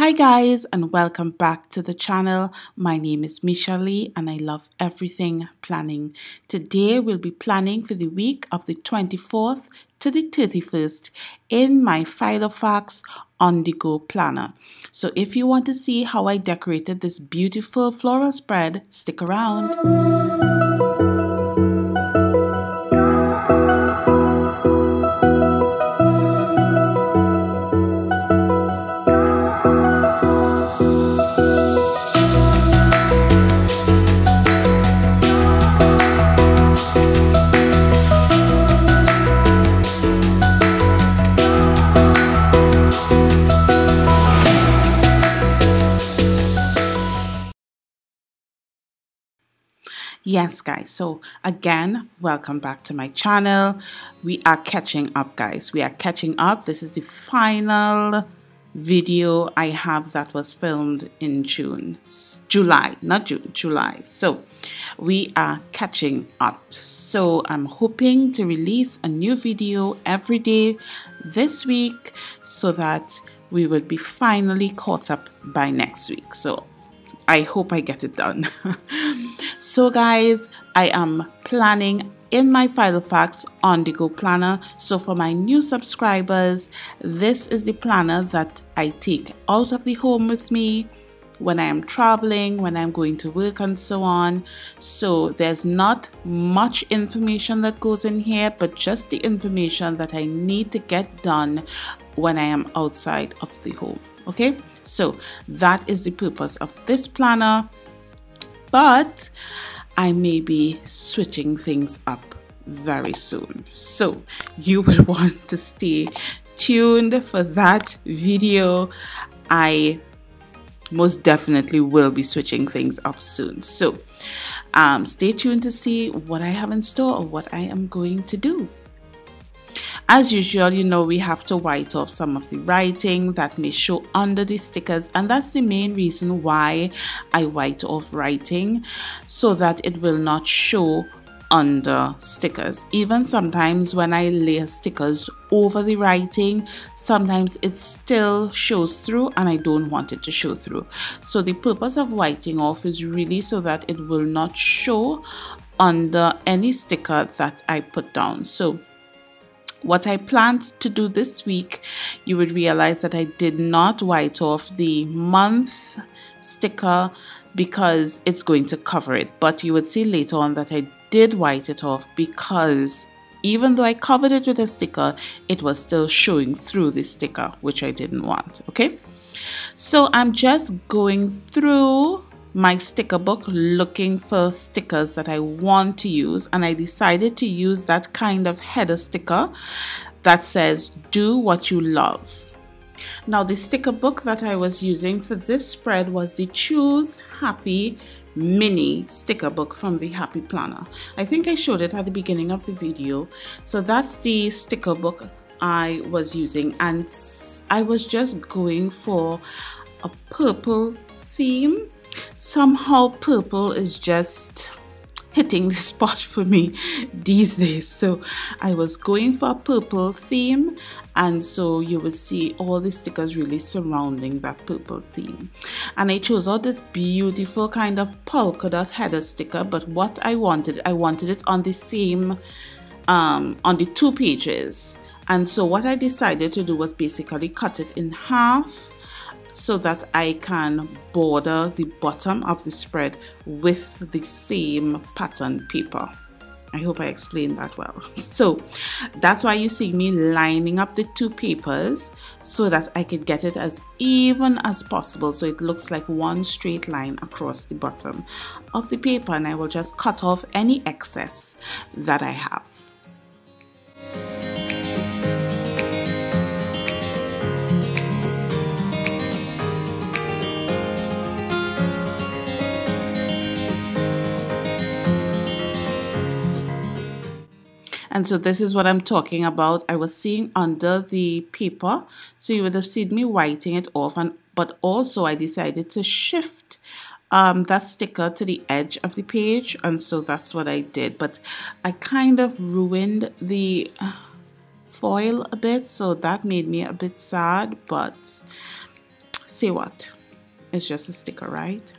Hi guys and welcome back to the channel. My name is Misha Leigh and I love everything planning. Today we'll be planning for the week of the 24th to the 31st in my Filofax on the go planner. So if you want to see how I decorated this beautiful floral spread, stick around. Guys. So again, welcome back to my channel. We are catching up, guys. We are catching up. This is the final video I have that was filmed in June, July, not June, July. So we are catching up. So I'm hoping to release a new video every day this week so that we will be finally caught up by next week. So I hope I get it done. so guys, I am planning in my Filofax on the go planner. So for my new subscribers, this is the planner that I take out of the home with me when I am traveling, when I'm going to work and so on. So there's not much information that goes in here, but just the information that I need to get done when I am outside of the home. Okay, so that is the purpose of this planner. But I may be switching things up very soon. So you would want to stay tuned for that video. I most definitely will be switching things up soon. So um, stay tuned to see what I have in store or what I am going to do. As usual, you know, we have to white off some of the writing that may show under the stickers and that's the main reason why I white off writing so that it will not show under stickers. Even sometimes when I layer stickers over the writing, sometimes it still shows through and I don't want it to show through. So the purpose of whiting off is really so that it will not show under any sticker that I put down. So what I planned to do this week, you would realize that I did not white off the month sticker because it's going to cover it. But you would see later on that I did white it off because even though I covered it with a sticker, it was still showing through the sticker, which I didn't want, okay? So I'm just going through my sticker book looking for stickers that I want to use and I decided to use that kind of header sticker that says do what you love. Now the sticker book that I was using for this spread was the Choose Happy mini sticker book from the Happy Planner. I think I showed it at the beginning of the video. So that's the sticker book I was using and I was just going for a purple theme somehow purple is just hitting the spot for me these days. So I was going for a purple theme and so you will see all the stickers really surrounding that purple theme. And I chose out this beautiful kind of polka dot header sticker but what I wanted I wanted it on the same um, on the two pages. And so what I decided to do was basically cut it in half so that I can border the bottom of the spread with the same pattern paper. I hope I explained that well. So that's why you see me lining up the two papers so that I can get it as even as possible so it looks like one straight line across the bottom of the paper and I will just cut off any excess that I have. And so this is what I'm talking about. I was seeing under the paper. So you would have seen me whiting it off. and But also I decided to shift um, that sticker to the edge of the page. And so that's what I did. But I kind of ruined the foil a bit. So that made me a bit sad. But say what? It's just a sticker, right?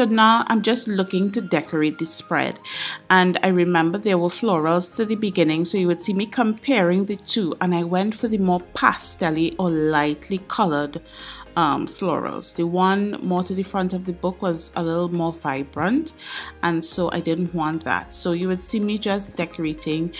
So now I'm just looking to decorate the spread. And I remember there were florals to the beginning, so you would see me comparing the two. And I went for the more pastelly or lightly colored um, florals. The one more to the front of the book was a little more vibrant and so I didn't want that. So you would see me just decorating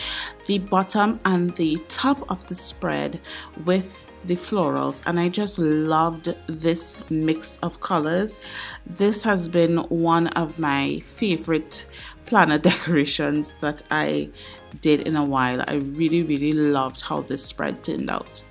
the bottom and the top of the spread with the florals and I just loved this mix of colors. This has been one of my favorite planner decorations that I did in a while. I really really loved how this spread turned out.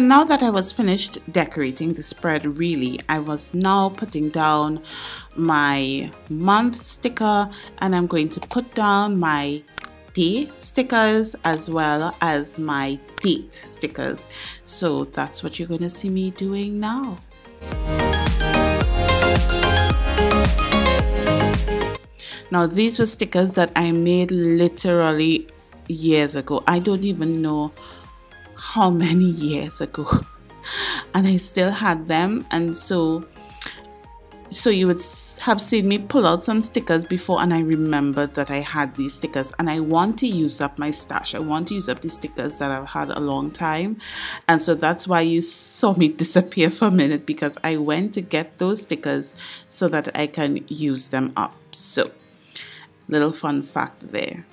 Now that I was finished decorating the spread really, I was now putting down my month sticker and I'm going to put down my day stickers as well as my date stickers. So that's what you're going to see me doing now. Now these were stickers that I made literally years ago. I don't even know how many years ago and I still had them and so so you would have seen me pull out some stickers before and I remembered that I had these stickers and I want to use up my stash. I want to use up the stickers that I've had a long time and so that's why you saw me disappear for a minute because I went to get those stickers so that I can use them up. So little fun fact there.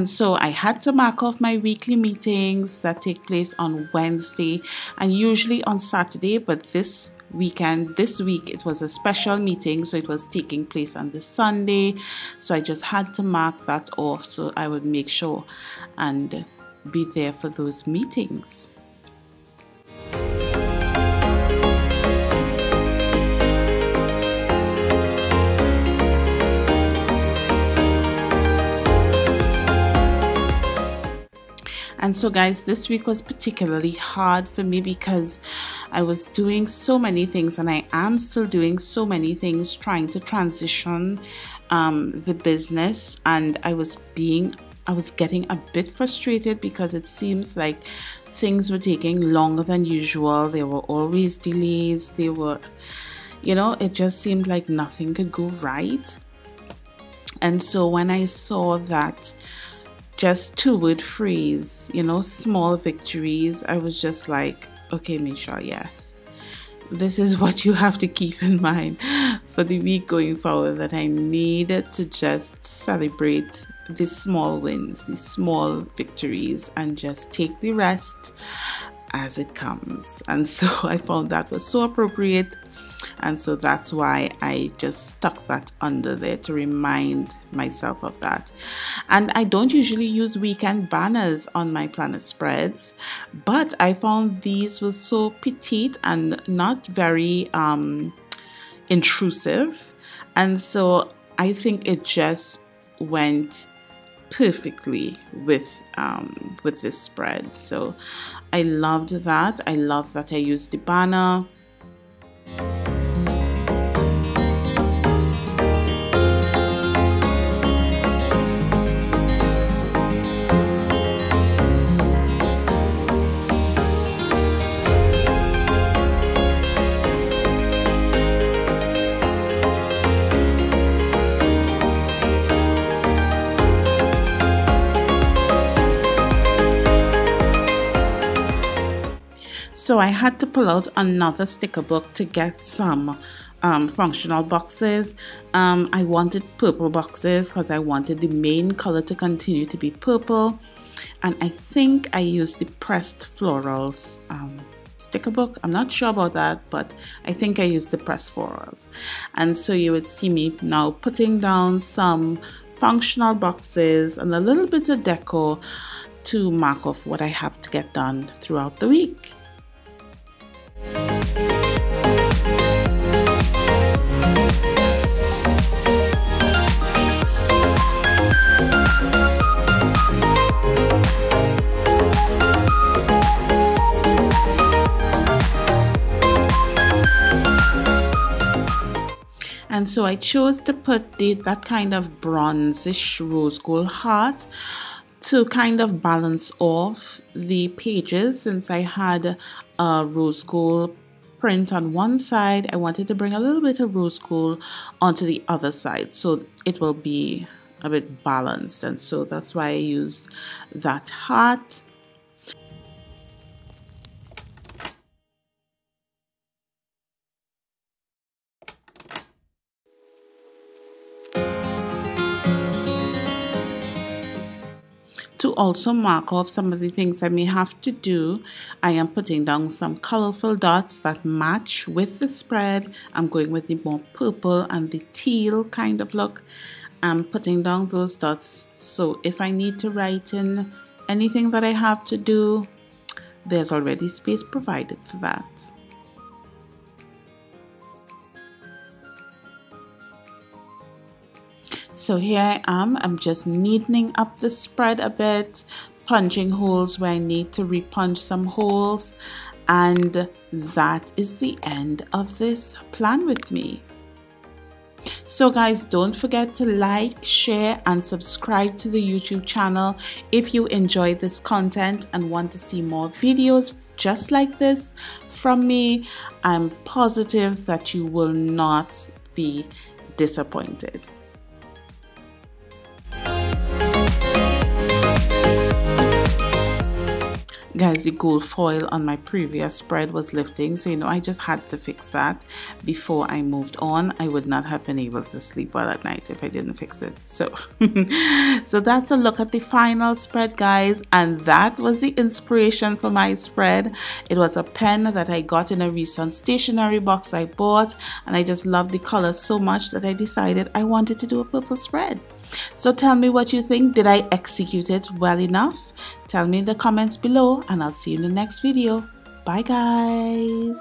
And so I had to mark off my weekly meetings that take place on Wednesday and usually on Saturday, but this weekend this week it was a special meeting so it was taking place on the sunday. So i just had to mark that off so i would make sure and be there for those meetings And so, guys, this week was particularly hard for me because I was doing so many things and I am still doing so many things trying to transition um, the business. And I was being I was getting a bit frustrated because it seems like things were taking longer than usual. There were always delays. There were, you know, it just seemed like nothing could go right. And so when I saw that just two word phrase, you know, small victories, I was just like, okay, Misha, yes. This is what you have to keep in mind for the week going forward that I needed to just celebrate these small wins, these small victories, and just take the rest as it comes. And so I found that was so appropriate and so that's why I just stuck that under there to remind myself of that. And I don't usually use weekend banners on my planner spreads, but I found these were so petite and not very um, intrusive. And so I think it just went perfectly with um, with this spread. So I loved that. I love that I used the banner. I had to pull out another sticker book to get some um, functional boxes. Um, I wanted purple boxes because I wanted the main color to continue to be purple. And I think I used the pressed florals um, sticker book. I'm not sure about that, but I think I used the pressed florals. And so you would see me now putting down some functional boxes and a little bit of deco to mark off what I have to get done throughout the week. And so I chose to put the, that kind of bronzish rose gold heart to kind of balance off the pages since I had a rose gold print on one side. I wanted to bring a little bit of rose gold onto the other side so it will be a bit balanced and so that's why I used that heart also mark off some of the things I may have to do, I am putting down some colorful dots that match with the spread. I'm going with the more purple and the teal kind of look. I'm putting down those dots so if I need to write in anything that I have to do, there's already space provided for that. So here I am, I'm just neatening up the spread a bit, punching holes where I need to repunch some holes and that is the end of this plan with me. So guys, don't forget to like, share and subscribe to the YouTube channel if you enjoy this content and want to see more videos just like this from me. I'm positive that you will not be disappointed. Guys the gold foil on my previous spread was lifting so you know I just had to fix that before I moved on I would not have been able to sleep well at night if I didn't fix it so so that's a look at the final spread guys and that was the inspiration for my spread it was a pen that I got in a recent stationery box I bought and I just loved the color so much that I decided I wanted to do a purple spread so tell me what you think. Did I execute it well enough? Tell me in the comments below and I'll see you in the next video. Bye guys.